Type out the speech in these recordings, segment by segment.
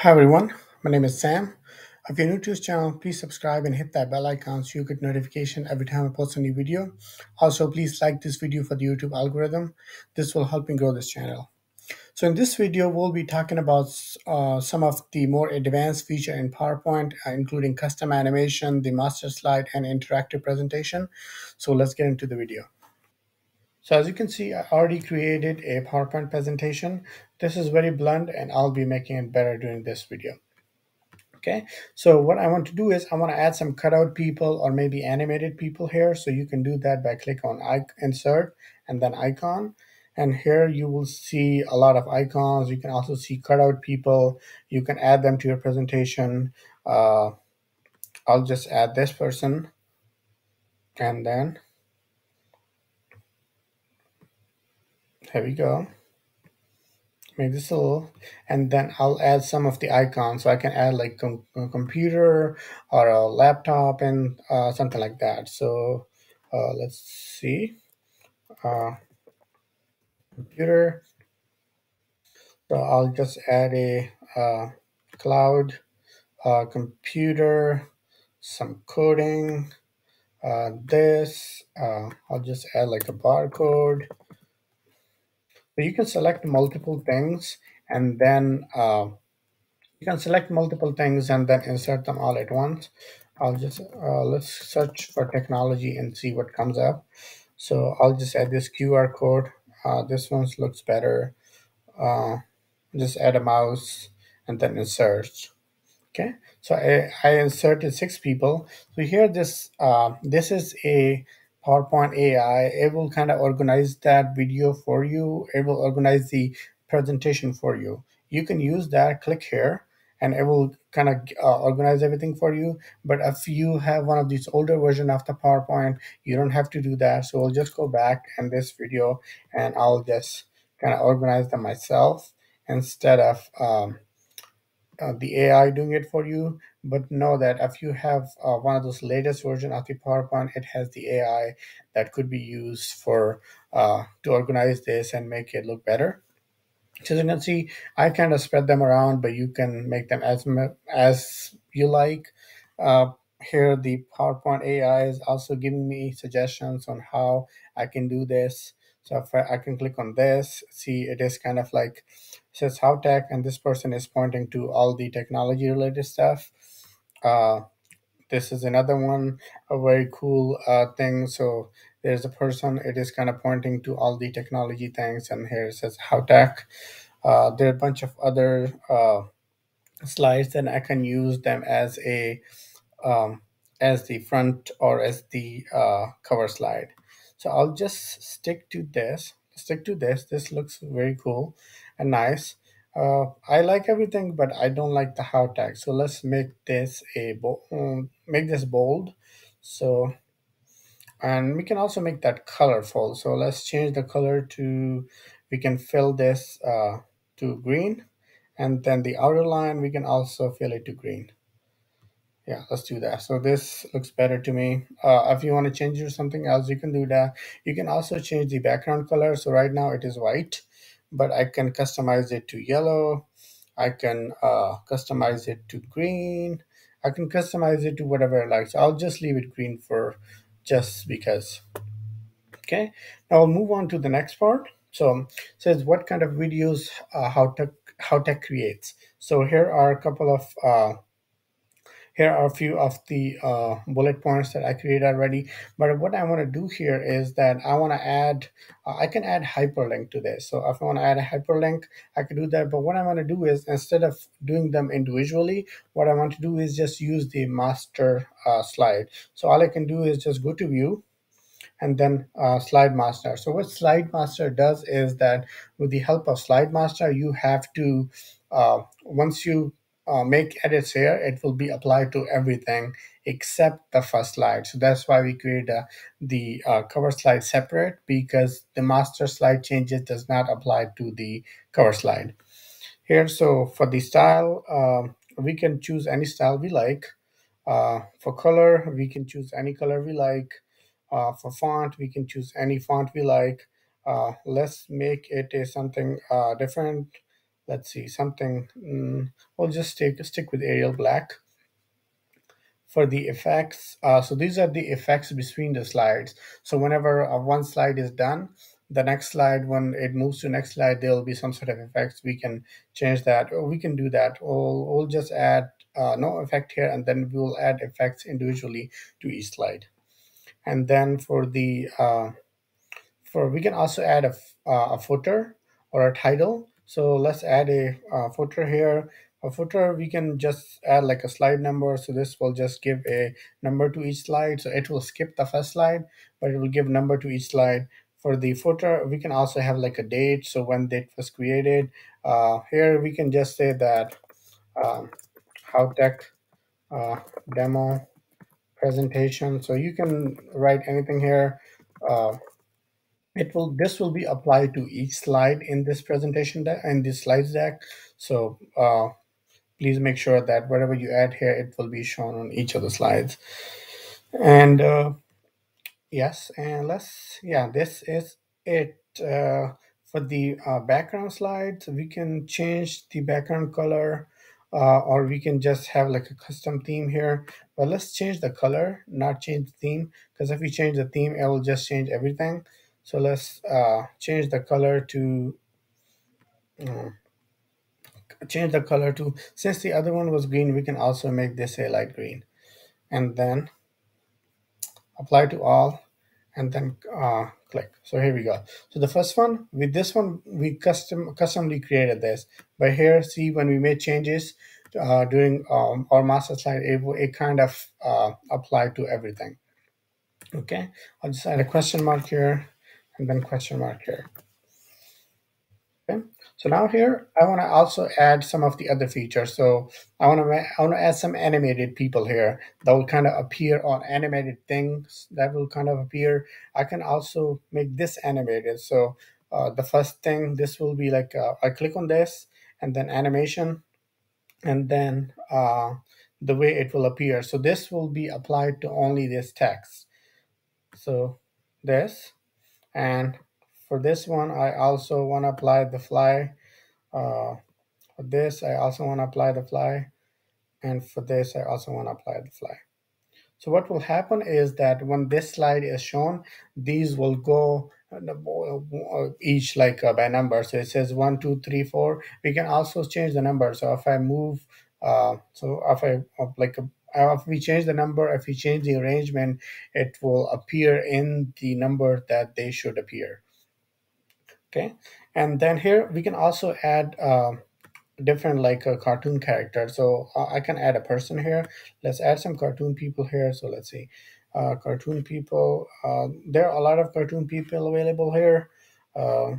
Hi everyone, my name is Sam. If you're new to this channel, please subscribe and hit that bell icon so you get notification every time I post a new video. Also, please like this video for the YouTube algorithm. This will help me grow this channel. So in this video, we'll be talking about uh, some of the more advanced feature in PowerPoint, uh, including custom animation, the master slide, and interactive presentation. So let's get into the video. So as you can see, I already created a PowerPoint presentation. This is very blunt and I'll be making it better during this video. Okay, so what I want to do is I want to add some cutout people or maybe animated people here. So you can do that by click on insert and then icon. And here you will see a lot of icons. You can also see cutout people. You can add them to your presentation. Uh, I'll just add this person and then There we go. Make this a little, and then I'll add some of the icons. So I can add like com computer or a laptop and uh, something like that. So uh, let's see. Uh, computer. So I'll just add a uh, cloud, uh, computer, some coding, uh, this. Uh, I'll just add like a barcode. So you can select multiple things and then uh, you can select multiple things and then insert them all at once. I'll just, uh, let's search for technology and see what comes up. So I'll just add this QR code. Uh, this one looks better. Uh, just add a mouse and then insert. Okay, so I, I inserted six people. So here this, uh, this is a PowerPoint AI, it will kind of organize that video for you. It will organize the presentation for you. You can use that, click here, and it will kind of uh, organize everything for you. But if you have one of these older version of the PowerPoint, you don't have to do that. So I'll just go back in this video and I'll just kind of organize them myself instead of um, uh, the AI doing it for you, but know that if you have uh, one of those latest version of the PowerPoint, it has the AI that could be used for uh, to organize this and make it look better. So as you can see, I kind of spread them around, but you can make them as as you like. Uh, here, the PowerPoint AI is also giving me suggestions on how I can do this. So if I, I can click on this, see it is kind of like says how tech, and this person is pointing to all the technology related stuff. Uh, this is another one, a very cool uh, thing. So there's a person, it is kind of pointing to all the technology things, and here it says how tech. Uh, there are a bunch of other uh, slides, and I can use them as a um, as the front or as the uh, cover slide. So I'll just stick to this. Stick to this. This looks very cool and nice. Uh, I like everything, but I don't like the how tech. So let's make this a bo- um, make this bold. So and we can also make that colorful. So let's change the color to we can fill this uh, to green, and then the outer line we can also fill it to green. Yeah, let's do that. So this looks better to me. Uh, if you want to change something else, you can do that. You can also change the background color. So right now it is white, but I can customize it to yellow. I can uh, customize it to green. I can customize it to whatever I like. So I'll just leave it green for just because. Okay, now I'll move on to the next part. So says what kind of videos uh, how tech how tech creates. So here are a couple of uh, here are a few of the uh, bullet points that I created already. But what I want to do here is that I want to add, uh, I can add hyperlink to this. So if I want to add a hyperlink, I can do that. But what I want to do is instead of doing them individually, what I want to do is just use the master uh, slide. So all I can do is just go to view and then uh, slide master. So what slide master does is that with the help of slide master, you have to, uh, once you uh, make edits here, it will be applied to everything except the first slide. So that's why we create uh, the uh, cover slide separate because the master slide changes does not apply to the cover slide. Here, so for the style, um, we can choose any style we like. Uh, for color, we can choose any color we like. Uh, for font, we can choose any font we like. Uh, let's make it a something different. Let's see something mm, we'll just take stick with Arial black for the effects. Uh, so these are the effects between the slides. So whenever uh, one slide is done the next slide when it moves to next slide there will be some sort of effects. We can change that or we can do that. We'll, we'll just add uh, no effect here and then we'll add effects individually to each slide. And then for the uh, for we can also add a, uh, a footer or a title so let's add a footer here. A footer we can just add like a slide number. So this will just give a number to each slide. So it will skip the first slide but it will give number to each slide. For the footer we can also have like a date. So when date was created uh, here we can just say that um, how tech uh, demo presentation. So you can write anything here. Uh, it will this will be applied to each slide in this presentation deck in this slides deck. So uh, please make sure that whatever you add here it will be shown on each of the slides. And uh, yes and let's yeah this is it uh, for the uh, background slides. We can change the background color uh, or we can just have like a custom theme here. But let's change the color not change the theme because if we change the theme it will just change everything so let's uh, change the color to uh, change the color to since the other one was green we can also make this a light green. And then apply to all and then uh, click. So here we go. So the first one with this one we custom customly created this. But here see when we made changes uh, during um, our master slide it, it kind of uh, applied to everything. Okay? I'll just add a question mark here and then question mark here. Okay so now here i want to also add some of the other features. So i want to i want to add some animated people here that will kind of appear on animated things that will kind of appear. I can also make this animated. So uh, the first thing this will be like uh, i click on this and then animation and then uh, the way it will appear. So this will be applied to only this text. So this and for this one I also want to apply the fly uh, for this I also want to apply the fly. And for this I also want to apply the fly. So what will happen is that when this slide is shown these will go uh, each like uh, by number. So it says one two three four. We can also change the number. So if I move uh, so if I like if we change the number if we change the arrangement it will appear in the number that they should appear. Okay? And then here we can also add uh, different like a cartoon character. So uh, i can add a person here. Let's add some cartoon people here. So let's see. Uh, cartoon people. Uh, there are a lot of cartoon people available here. Uh,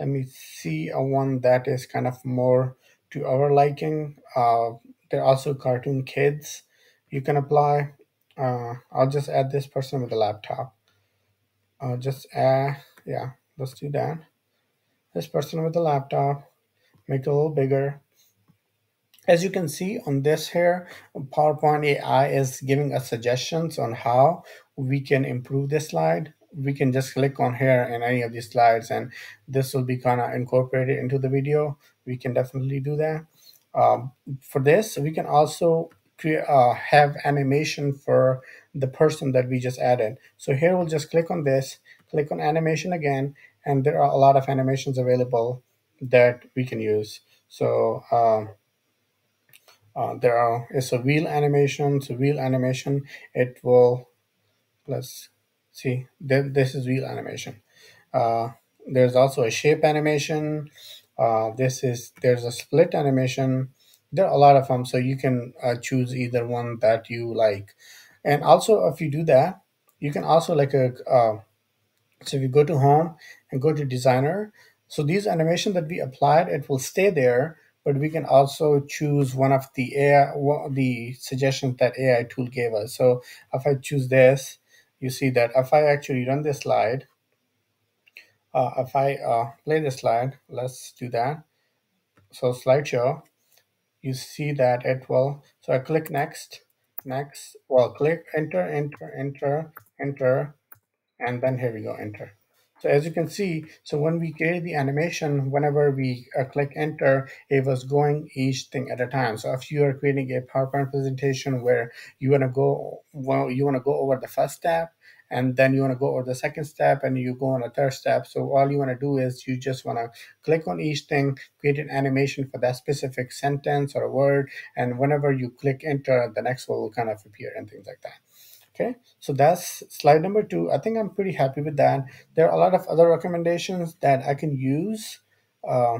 let me see a one that is kind of more to our liking. Uh, there are also cartoon kids you can apply. Uh, i'll just add this person with a laptop. Uh, just add yeah let's do that. This person with a laptop make it a little bigger. As you can see on this here powerpoint ai is giving us suggestions on how we can improve this slide. We can just click on here in any of these slides and this will be kind of incorporated into the video. We can definitely do that um, for this we can also create uh, have animation for the person that we just added. So here we'll just click on this click on animation again and there are a lot of animations available that we can use. So um, uh, there are it's a wheel animation so wheel animation. It will let's see then this is wheel animation. Uh, there's also a shape animation uh, this is there's a split animation there are a lot of them so you can uh, choose either one that you like and also if you do that you can also like a uh, so if you go to home and go to designer so these animation that we applied it will stay there but we can also choose one of the AI, the suggestions that AI tool gave us. So if I choose this, you see that if I actually run this slide, uh, if I uh, play the slide, let's do that. So slideshow, you see that it will, so I click next, next, well, click enter, enter, enter, enter, and then here we go, enter. So as you can see, so when we create the animation, whenever we uh, click enter, it was going each thing at a time. So if you are creating a PowerPoint presentation where you want to go, well, you want to go over the first step, and then you want to go over the second step, and you go on a third step. So all you want to do is you just want to click on each thing, create an animation for that specific sentence or a word, and whenever you click enter, the next will kind of appear and things like that. Okay, so that's slide number two. I think I'm pretty happy with that. There are a lot of other recommendations that I can use. Uh,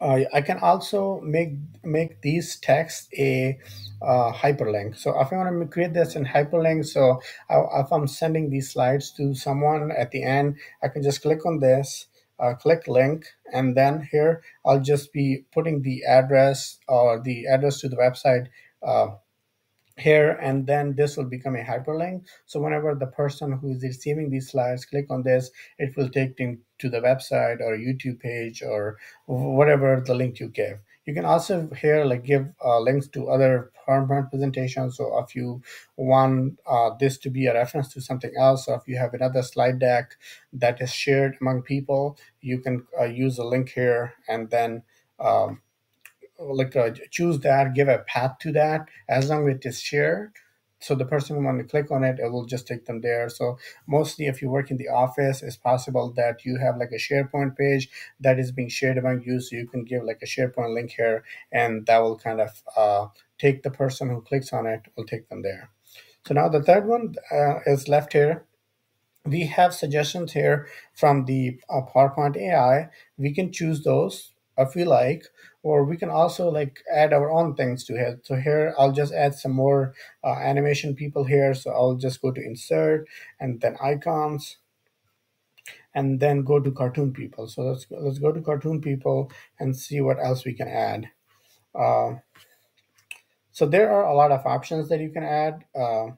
I I can also make make these text a uh, hyperlink. So if I want to create this in hyperlink, so I, if I'm sending these slides to someone at the end, I can just click on this, uh, click link, and then here I'll just be putting the address or the address to the website. Here and then this will become a hyperlink. So whenever the person who is receiving these slides click on this it will take them to the website or youtube page or whatever the link you give. You can also here like give uh, links to other PowerPoint presentations. So if you want uh, this to be a reference to something else or if you have another slide deck that is shared among people you can uh, use a link here and then um, like uh, choose that, give a path to that as long as it is shared. So the person want to click on it, it will just take them there. So mostly, if you work in the office, it's possible that you have like a SharePoint page that is being shared among you. So you can give like a SharePoint link here, and that will kind of uh, take the person who clicks on it will take them there. So now the third one uh, is left here we have suggestions here from the uh, PowerPoint AI. We can choose those if we like, or we can also like add our own things to it. So here I'll just add some more uh, animation people here. So I'll just go to insert and then icons and then go to cartoon people. So let's let's go to cartoon people and see what else we can add. Uh, so there are a lot of options that you can add. Uh,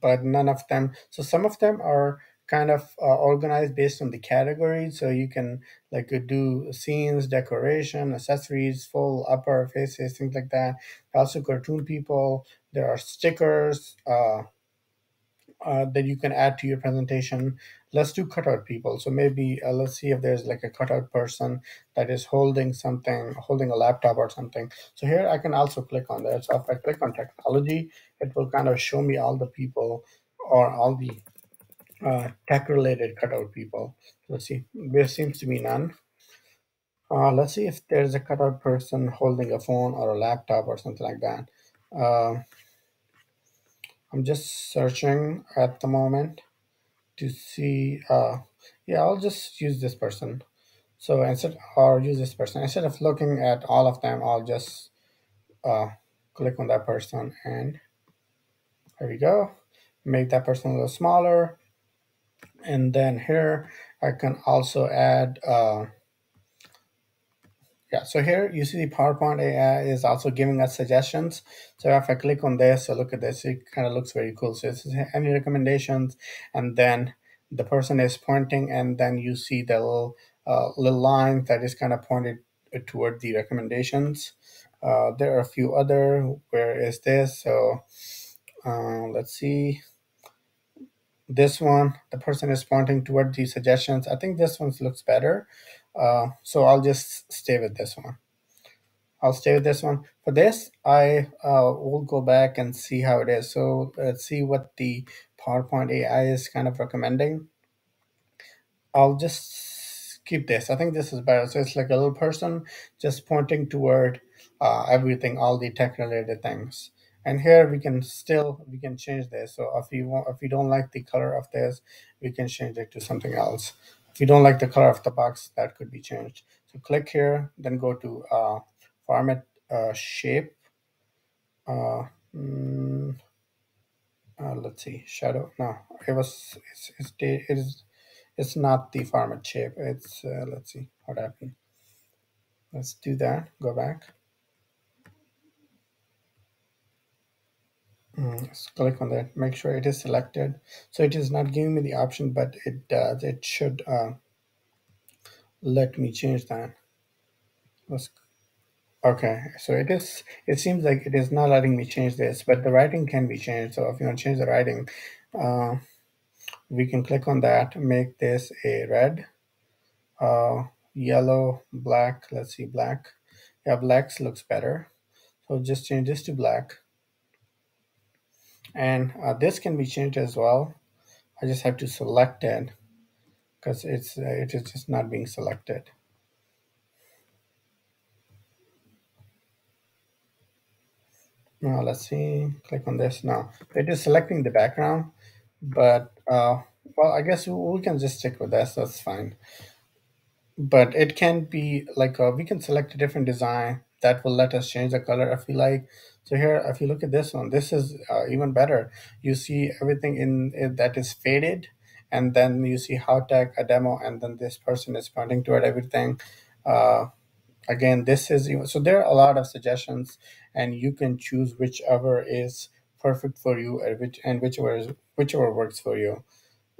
but none of them. So some of them are kind of uh, organized based on the category. So you can like do scenes, decoration, accessories, full upper faces, things like that. Also, cartoon people. There are stickers. Uh, uh, that you can add to your presentation. Let's do cutout people. So maybe uh, let's see if there's like a cutout person that is holding something, holding a laptop or something. So here I can also click on that. So if I click on technology, it will kind of show me all the people or all the uh, tech related cutout people. Let's see, there seems to be none. Uh, let's see if there's a cutout person holding a phone or a laptop or something like that. Uh, I'm just searching at the moment to see. Uh, yeah, I'll just use this person. So instead, or use this person instead of looking at all of them, I'll just uh, click on that person and there we go. Make that person a little smaller. And then here I can also add uh, yeah, so here you see the PowerPoint AI is also giving us suggestions. So if I click on this, so look at this, it kind of looks very cool. So it any recommendations, and then the person is pointing, and then you see the little uh, little line that is kind of pointed toward the recommendations. Uh, there are a few other. Where is this? So uh, let's see. This one, the person is pointing toward the suggestions. I think this one looks better. Uh, so I'll just stay with this one. I'll stay with this one. For this, I uh, will go back and see how it is. So let's see what the PowerPoint AI is kind of recommending. I'll just keep this. I think this is better. So it's like a little person just pointing toward uh, everything, all the tech related things. And here we can still we can change this. So if you want, if you don't like the color of this, we can change it to something else. If you don't like the color of the box, that could be changed. So click here, then go to uh, format uh, shape. Uh, mm, uh, let's see, shadow. No, it was it's, it's it is it's not the format shape. It's uh, let's see what happened. Let's do that. Go back. Mm, click on that. Make sure it is selected. So it is not giving me the option, but it does. It should uh, let me change that. Let's Okay, so it is. It seems like it is not letting me change this, but the writing can be changed. So if you want to change the writing, uh, we can click on that make this a red uh, yellow black let's see black yeah blacks looks better so just change this to black and uh, this can be changed as well. I just have to select it because it's uh, it is just not being selected. Now let's see. Click on this. Now it is selecting the background but uh, well I guess we can just stick with this. That's fine. But it can be like uh, we can select a different design that will let us change the color if we like so here if you look at this one this is uh, even better you see everything in it that is faded and then you see how tech a demo and then this person is pointing toward everything uh, again this is so there are a lot of suggestions and you can choose whichever is perfect for you and which and whichever is whichever works for you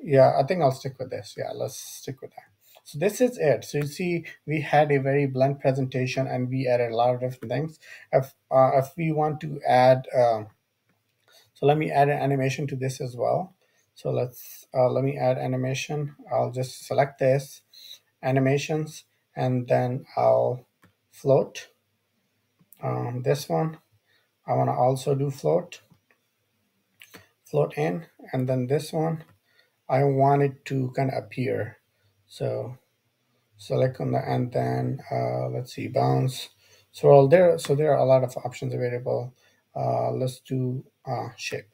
yeah, I think I'll stick with this. Yeah, let's stick with that. So this is it. So you see, we had a very blunt presentation and we added a lot of different things. If uh, if we want to add, uh, so let me add an animation to this as well. So let's uh, let me add animation. I'll just select this animations and then I'll float um, this one. I want to also do float, float in, and then this one. I want it to kind of appear. So select on the and then uh, let's see bounce. So all there so there are a lot of options available. Uh, let's do uh, shape.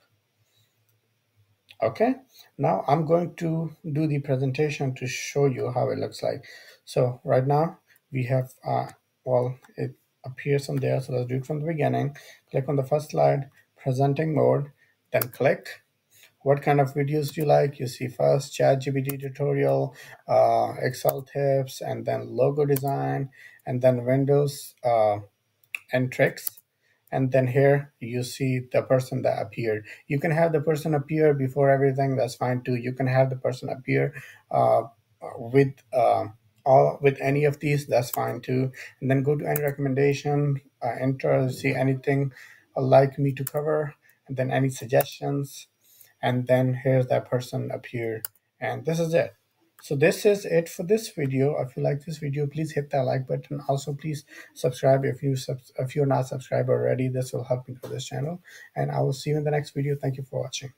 Okay, now I'm going to do the presentation to show you how it looks like. So right now we have uh, well it appears from there. So let's do it from the beginning. Click on the first slide, presenting mode, then click what kind of videos do you like? You see first chat gpt tutorial uh, excel tips and then logo design and then windows uh, and tricks. And then here you see the person that appeared. You can have the person appear before everything that's fine too. You can have the person appear uh, with uh, all with any of these that's fine too. And then go to any recommendation uh, enter see anything uh, like me to cover and then any suggestions and then here's that person appear. And this is it. So this is it for this video. If you like this video please hit that like button. Also please subscribe if you sub- if you're not subscribed already. This will help me grow this channel. And i will see you in the next video. Thank you for watching